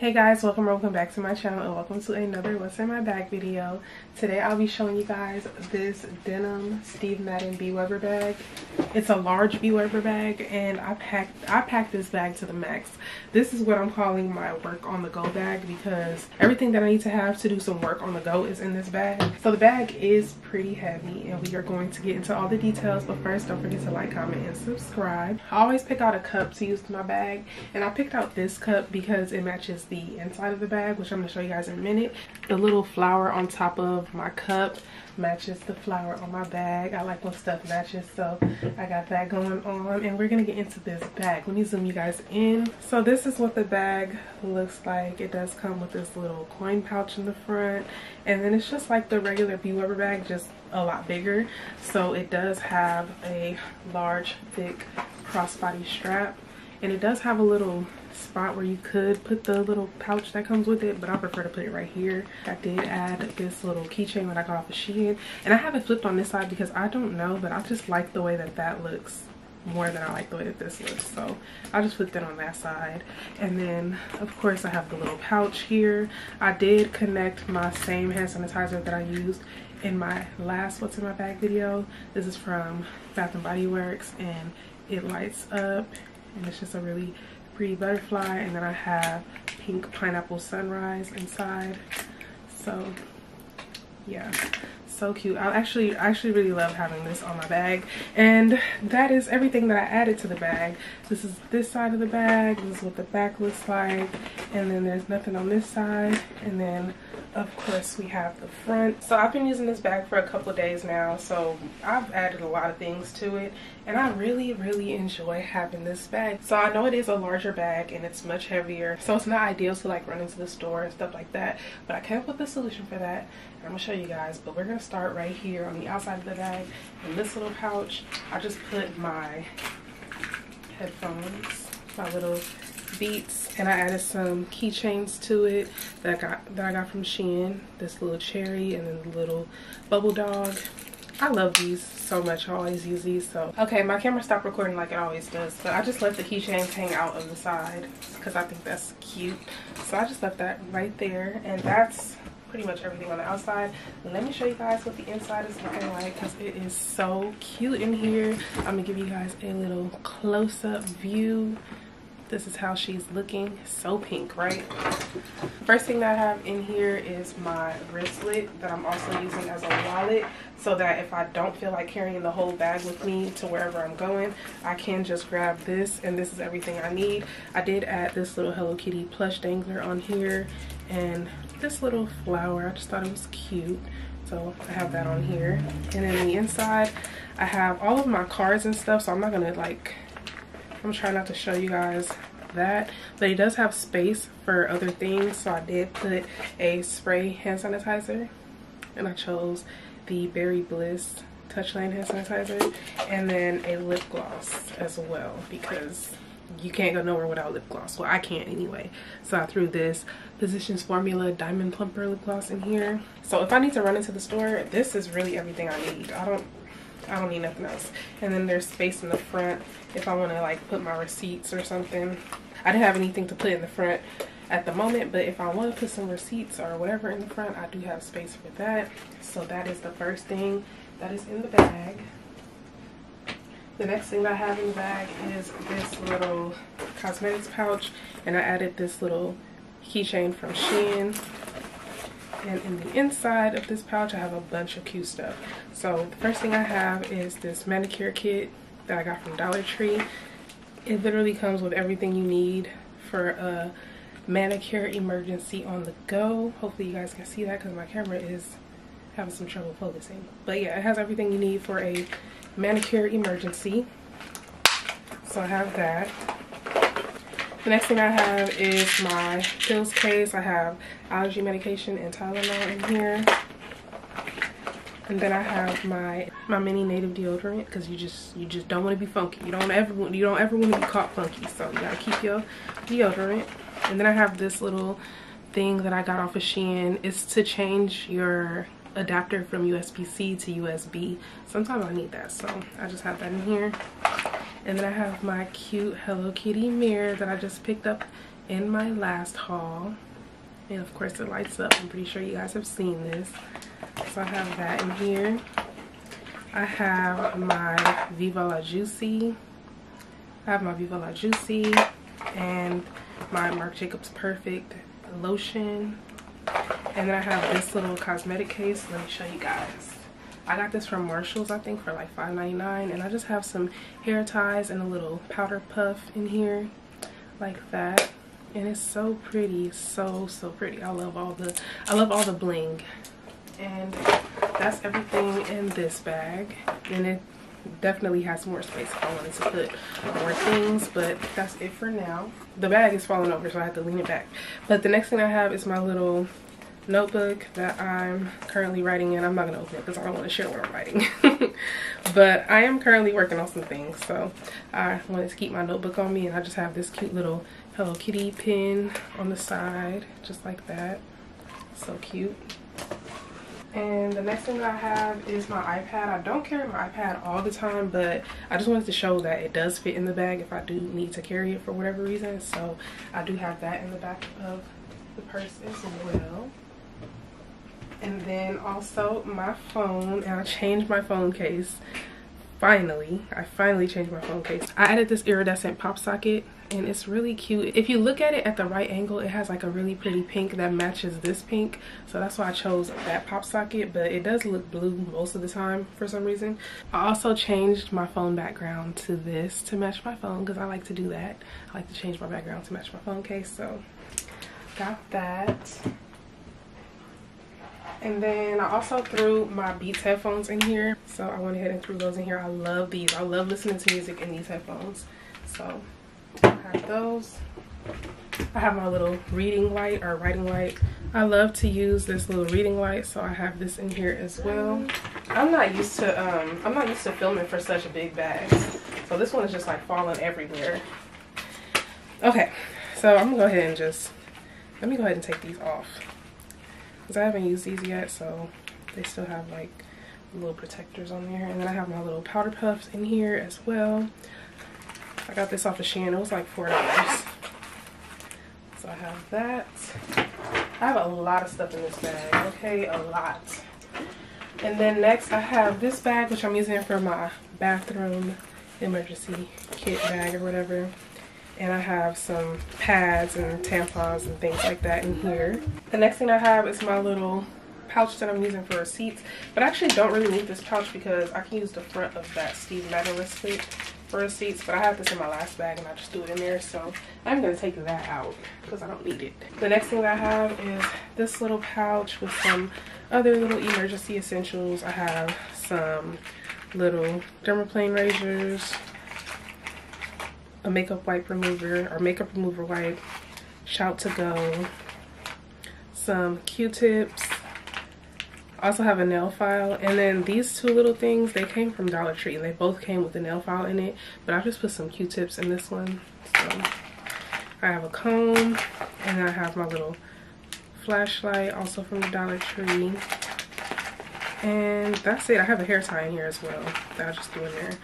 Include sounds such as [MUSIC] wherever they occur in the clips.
Hey guys, welcome or welcome back to my channel and welcome to another what's in my bag video. Today I'll be showing you guys this denim Steve Madden BWebber bag. It's a large BWebber bag and I packed I packed this bag to the max. This is what I'm calling my work on the go bag because everything that I need to have to do some work on the go is in this bag. So the bag is pretty heavy and we are going to get into all the details but first don't forget to like, comment, and subscribe. I always pick out a cup to use in my bag and I picked out this cup because it matches the inside of the bag which i'm going to show you guys in a minute. The little flower on top of my cup matches the flower on my bag. I like when stuff matches so i got that going on. And we're gonna get into this bag. Let me zoom you guys in. So this is what the bag looks like. It does come with this little coin pouch in the front. And then it's just like the regular BWebber bag just a lot bigger. So it does have a large thick crossbody strap and it does have a little spot where you could put the little pouch that comes with it but I prefer to put it right here. I did add this little keychain that I got off of Shein and I have it flipped on this side because I don't know but I just like the way that that looks more than I like the way that this looks so I just flipped it on that side. And then of course I have the little pouch here. I did connect my same hand sanitizer that I used in my last what's in my bag video. This is from Bath and Body Works and it lights up and it's just a really pretty butterfly. And then I have pink pineapple sunrise inside. So yeah so cute. I actually actually really love having this on my bag. And that is everything that i added to the bag. This is this side of the bag. This is what the back looks like. And then there's nothing on this side. And then of course we have the front. So i've been using this bag for a couple days now so i've added a lot of things to it and i really really enjoy having this bag. So i know it is a larger bag and it's much heavier so it's not ideal to like run into the store and stuff like that but i came up with a solution for that i'm gonna show you guys but we're gonna start right here on the outside of the bag. In this little pouch i just put my headphones my little beats and I added some keychains to it that I got that I got from Shein. This little cherry and then the little bubble dog. I love these so much. I always use these. So okay, my camera stopped recording like it always does. But I just let the keychains hang out of the side because I think that's cute. So I just left that right there and that's pretty much everything on the outside let me show you guys what the inside is looking like because it is so cute in here i'm gonna give you guys a little close-up view this is how she's looking. So pink right? First thing that i have in here is my wristlet that i'm also using as a wallet so that if i don't feel like carrying the whole bag with me to wherever i'm going i can just grab this and this is everything i need. I did add this little hello kitty plush dangler on here and this little flower. I just thought it was cute. So i have that on here. And then the inside i have all of my cards and stuff so i'm not gonna like I'm trying not to show you guys that but it does have space for other things so I did put a spray hand sanitizer and I chose the Berry Bliss Touchland hand sanitizer and then a lip gloss as well because you can't go nowhere without lip gloss. Well I can't anyway so I threw this Physicians Formula Diamond Plumper lip gloss in here. So if I need to run into the store this is really everything I need. I don't I don't need nothing else. And then there's space in the front if I want to like put my receipts or something. I didn't have anything to put in the front at the moment, but if I want to put some receipts or whatever in the front, I do have space for that. So that is the first thing that is in the bag. The next thing I have in the bag is this little cosmetics pouch and I added this little keychain from Shein and in the inside of this pouch I have a bunch of cute stuff. So the first thing I have is this manicure kit that I got from Dollar Tree. It literally comes with everything you need for a manicure emergency on the go. Hopefully you guys can see that because my camera is having some trouble focusing. But yeah it has everything you need for a manicure emergency. So I have that the next thing I have is my pills case. I have allergy medication and Tylenol in here. And then I have my my mini native deodorant because you just you just don't want to be funky. You don't ever you don't ever want to be caught funky. So you gotta keep your deodorant. And then I have this little thing that I got off of Shein. It's to change your adapter from USB-C to USB. Sometimes I need that, so I just have that in here. And then I have my cute Hello Kitty mirror that I just picked up in my last haul. And of course it lights up. I'm pretty sure you guys have seen this. So I have that in here. I have my Viva La Juicy. I have my Viva La Juicy and my Marc Jacobs Perfect lotion. And then I have this little cosmetic case. Let me show you guys. I got this from Marshalls, I think, for like $5.99. And I just have some hair ties and a little powder puff in here like that. And it's so pretty, so, so pretty. I love all the, I love all the bling. And that's everything in this bag. And it definitely has more space if I wanted to put more things, but that's it for now. The bag is falling over, so I have to lean it back. But the next thing I have is my little notebook that I'm currently writing in. I'm not going to open it because I don't want to share what I'm writing. [LAUGHS] but I am currently working on some things. So I wanted to keep my notebook on me and I just have this cute little Hello Kitty pin on the side. Just like that. So cute. And the next thing I have is my iPad. I don't carry my iPad all the time, but I just wanted to show that it does fit in the bag if I do need to carry it for whatever reason. So I do have that in the back of the purse as well and then also my phone and I changed my phone case. Finally I finally changed my phone case. I added this iridescent pop socket and it's really cute. If you look at it at the right angle it has like a really pretty pink that matches this pink. So that's why I chose that pop socket but it does look blue most of the time for some reason. I also changed my phone background to this to match my phone because I like to do that. I like to change my background to match my phone case so got that and then I also threw my Beats headphones in here. So I went ahead and threw those in here. I love these. I love listening to music in these headphones. So I have those. I have my little reading light or writing light. I love to use this little reading light, so I have this in here as well. I'm not used to um I'm not used to filming for such a big bag. So this one is just like falling everywhere. Okay, so I'm gonna go ahead and just let me go ahead and take these off because I haven't used these yet so they still have like little protectors on there. And then I have my little powder puffs in here as well. I got this off of Shein. It was like four dollars. So I have that. I have a lot of stuff in this bag okay? A lot. And then next I have this bag which I'm using for my bathroom emergency kit bag or whatever and I have some pads and tampons and things like that in here. The next thing I have is my little pouch that I'm using for receipts, but I actually don't really need this pouch because I can use the front of that Steve Madden receipt for receipts, but I have this in my last bag and I just threw it in there, so I'm gonna take that out because I don't need it. The next thing I have is this little pouch with some other little emergency essentials. I have some little dermaplane razors, a makeup wipe remover or makeup remover wipe, shout to go, some q-tips, also have a nail file. And then these two little things they came from Dollar Tree and they both came with a nail file in it. But I just put some q-tips in this one. So I have a comb and I have my little flashlight also from the Dollar Tree. And that's it. I have a hair tie in here as well that I just threw in there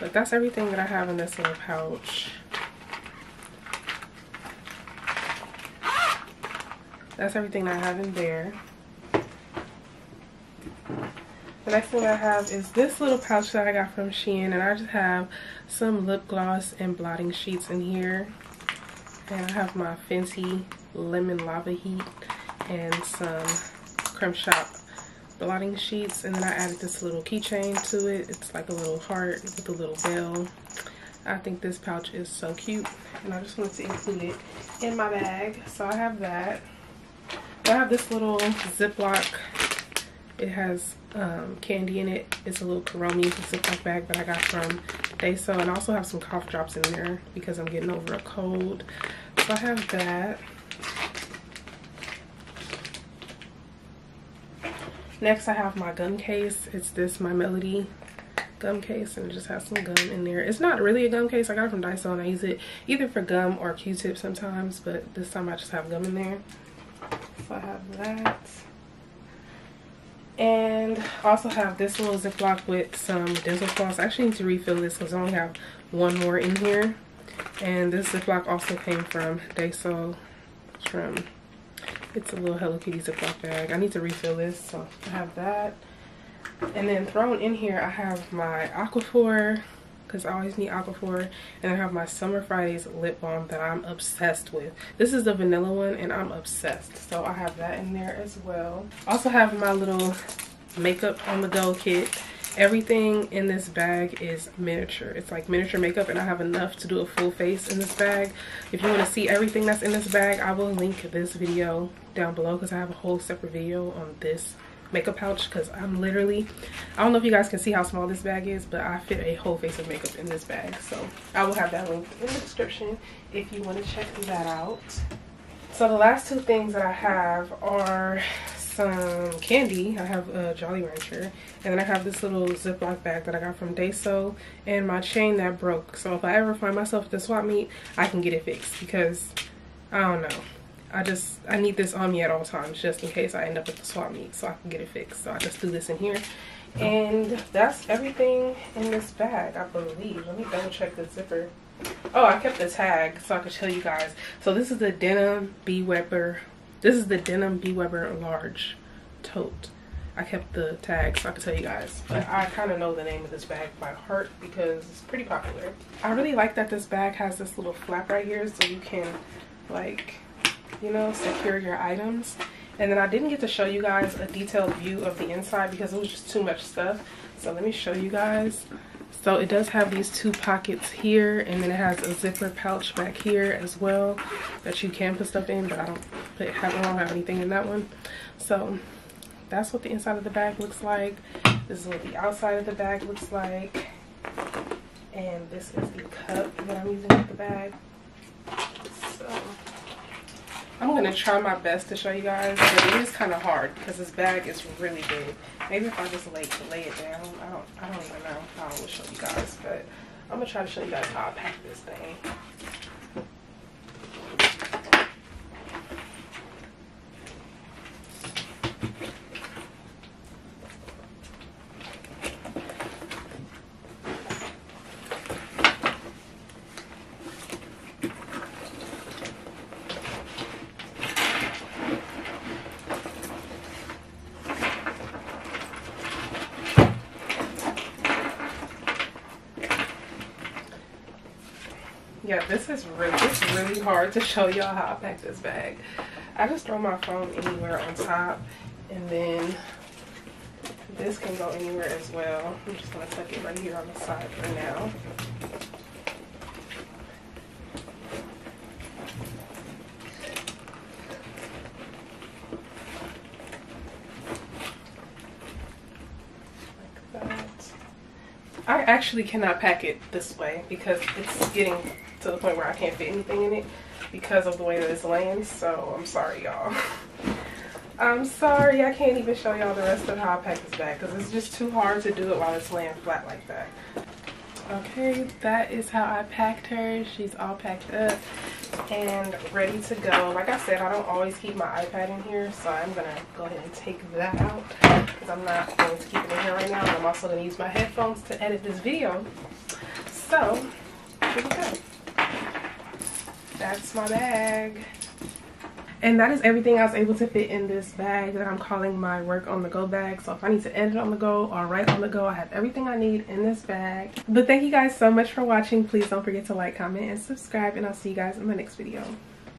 but that's everything that I have in this little pouch. That's everything I have in there. The next thing I have is this little pouch that I got from Shein and I just have some lip gloss and blotting sheets in here. And I have my Fenty Lemon Lava Heat and some Creme Shop blotting sheets and then I added this little keychain to it. It's like a little heart with a little bell. I think this pouch is so cute and I just wanted to include it in my bag. So I have that. I have this little Ziploc. It has um, candy in it. It's a little Kuromi Ziploc bag that I got from Daiso and I also have some cough drops in there because I'm getting over a cold. So I have that. Next, I have my gum case. It's this My Melody gum case and it just has some gum in there. It's not really a gum case. I got it from Daiso and I use it either for gum or Q-tip sometimes, but this time I just have gum in there. So I have that. And I also have this little Ziploc with some dental floss. I actually need to refill this because I only have one more in here. And this Ziploc also came from Daiso. from, it's a little Hello Kitty Ziploc bag. I need to refill this, so I have that. And then thrown in here, I have my Aquaphor, because I always need Aquaphor. And I have my Summer Fridays lip balm that I'm obsessed with. This is the vanilla one, and I'm obsessed. So I have that in there as well. Also have my little makeup on the go kit everything in this bag is miniature. It's like miniature makeup and i have enough to do a full face in this bag. If you want to see everything that's in this bag i will link this video down below because i have a whole separate video on this makeup pouch because i'm literally i don't know if you guys can see how small this bag is but i fit a whole face of makeup in this bag. So i will have that linked in the description if you want to check that out. So the last two things that i have are some candy. I have a Jolly Rancher. And then I have this little Ziploc bag that I got from Daiso. And my chain that broke. So if I ever find myself at the swap meet, I can get it fixed. Because, I don't know. I just, I need this on me at all times. Just in case I end up at the swap meet. So I can get it fixed. So I just do this in here. And that's everything in this bag, I believe. Let me double check the zipper. Oh, I kept the tag so I could show you guys. So this is the Denim BWebber this is the Denim B. Weber Large Tote. I kept the tag so I could tell you guys. But I kind of know the name of this bag by heart because it's pretty popular. I really like that this bag has this little flap right here so you can like, you know, secure your items. And then I didn't get to show you guys a detailed view of the inside because it was just too much stuff. So let me show you guys. So it does have these two pockets here and then it has a zipper pouch back here as well that you can put stuff in, but I don't, put, I don't have anything in that one. So that's what the inside of the bag looks like. This is what the outside of the bag looks like. And this is the cup that I'm using with the bag. I'm gonna try my best to show you guys, but it is kind of hard because this bag is really big. Maybe if I just lay, lay it down, I don't, I don't even know how I will show you guys, but I'm gonna try to show you guys how I pack this thing. Yeah this is really it's really hard to show y'all how i pack this bag. I just throw my phone anywhere on top and then this can go anywhere as well. I'm just to tuck it right here on the side for now I actually cannot pack it this way because it's getting to the point where I can't fit anything in it because of the way that it's laying. So I'm sorry, y'all. [LAUGHS] I'm sorry, I can't even show y'all the rest of how I pack this bag because it's just too hard to do it while it's laying flat like that. Okay, that is how I packed her. She's all packed up and ready to go. Like I said, I don't always keep my iPad in here, so I'm gonna go ahead and take that out because I'm not going to keep it in here right now. I'm also gonna use my headphones to edit this video. So, here we go that's my bag and that is everything I was able to fit in this bag that I'm calling my work on the go bag. So if I need to edit on the go or write on the go, I have everything I need in this bag. But thank you guys so much for watching. Please don't forget to like, comment, and subscribe. And I'll see you guys in my next video.